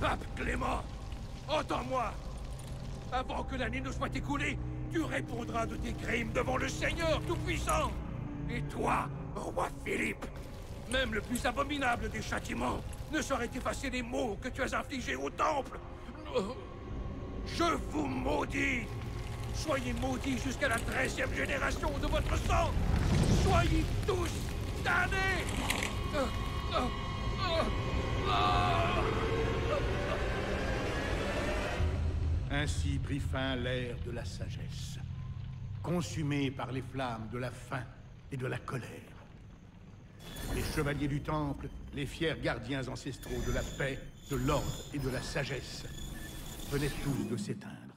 Pape Clément, entends-moi. Avant que l'année ne soit écoulée, tu répondras de tes crimes devant le Seigneur Tout-Puissant. Et toi, roi Philippe, même le plus abominable des châtiments ne saurait effacer les maux que tu as infligés au Temple. Je vous maudis. Soyez maudits jusqu'à la treizième génération de votre sang. Soyez tous damnés Ainsi prit fin l'ère de la sagesse, consumée par les flammes de la faim et de la colère. Les chevaliers du Temple, les fiers gardiens ancestraux de la paix, de l'ordre et de la sagesse, venaient tous de s'éteindre.